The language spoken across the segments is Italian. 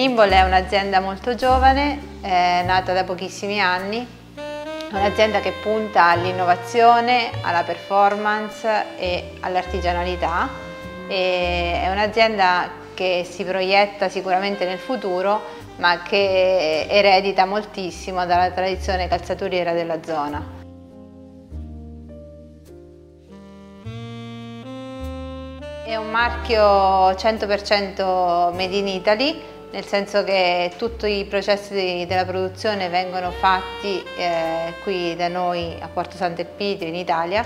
Nimble è un'azienda molto giovane, è nata da pochissimi anni, è un'azienda che punta all'innovazione, alla performance e all'artigianalità. È un'azienda che si proietta sicuramente nel futuro, ma che eredita moltissimo dalla tradizione calzaturiera della zona. È un marchio 100% made in Italy, nel senso che tutti i processi della produzione vengono fatti eh, qui da noi a Porto Sant'Elpidio in Italia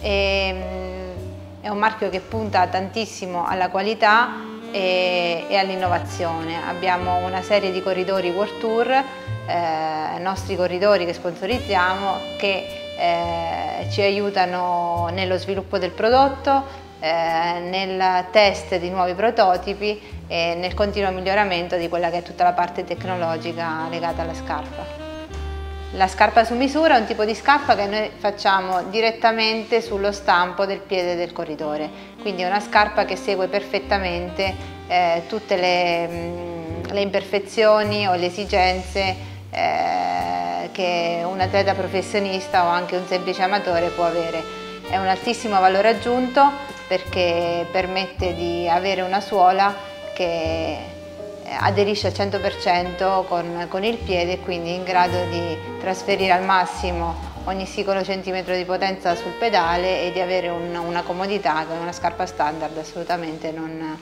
e, mm, è un marchio che punta tantissimo alla qualità e, e all'innovazione. Abbiamo una serie di corridori World Tour, eh, nostri corridori che sponsorizziamo, che eh, ci aiutano nello sviluppo del prodotto, nel test di nuovi prototipi e nel continuo miglioramento di quella che è tutta la parte tecnologica legata alla scarpa. La scarpa su misura è un tipo di scarpa che noi facciamo direttamente sullo stampo del piede del corridore, quindi è una scarpa che segue perfettamente eh, tutte le, mh, mm, le, imperfezioni o le esigenze eh, che un atleta professionista o anche un semplice amatore può avere. È un altissimo valore aggiunto perché permette di avere una suola che aderisce al 100% con, con il piede e quindi in grado di trasferire al massimo ogni singolo centimetro di potenza sul pedale e di avere un, una comodità che una scarpa standard assolutamente non,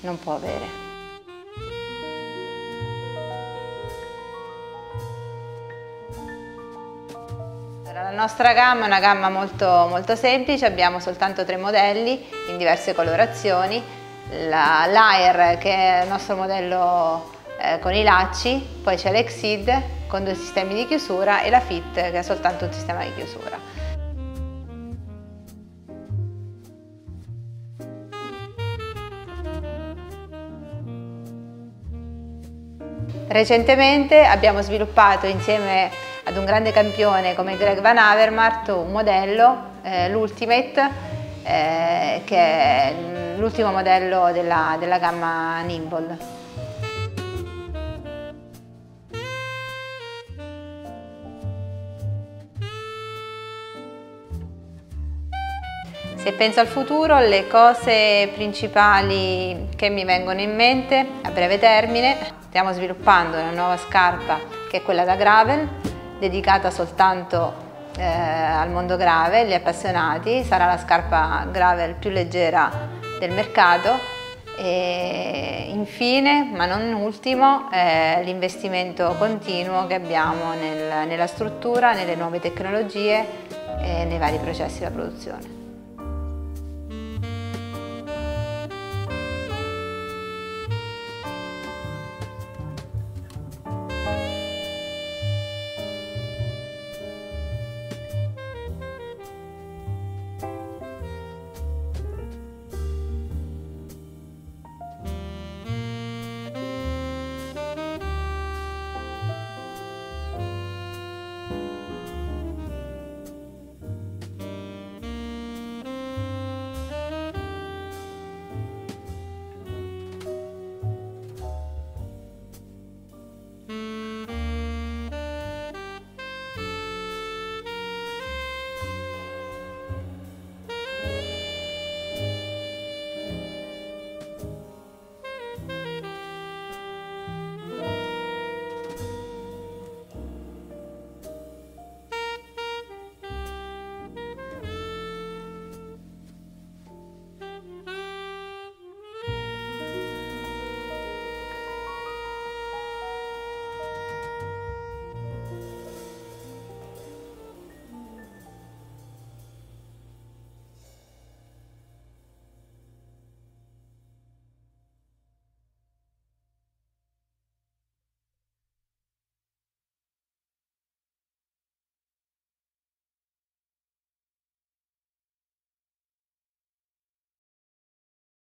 non può avere. La nostra gamma è una gamma molto, molto semplice, abbiamo soltanto tre modelli in diverse colorazioni. L'Air che è il nostro modello eh, con i lacci, poi c'è l'Exceed con due sistemi di chiusura e la Fit che ha soltanto un sistema di chiusura. Recentemente abbiamo sviluppato insieme ad un grande campione come Greg Van Avermaet un modello, eh, l'Ultimate, eh, che è l'ultimo modello della, della gamma Nimble. Se penso al futuro, le cose principali che mi vengono in mente a breve termine, stiamo sviluppando una nuova scarpa che è quella da gravel, dedicata soltanto eh, al mondo gravel, gli appassionati, sarà la scarpa gravel più leggera del mercato e infine, ma non ultimo, eh, l'investimento continuo che abbiamo nel, nella struttura, nelle nuove tecnologie e nei vari processi di produzione.